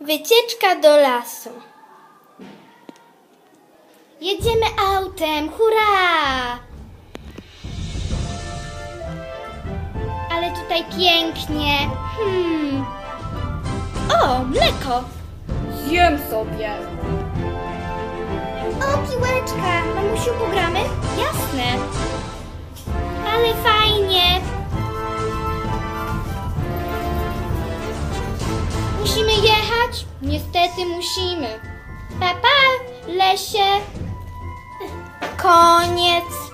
Wycieczka do lasu. Jedziemy autem, hurra! Ale tutaj pięknie. Hmm. O, mleko. Zjem sobie. O, piłeczka. Mamusiu, pogramy? Jasne. Musimy jechać? Niestety musimy. Papa, lesie. Koniec.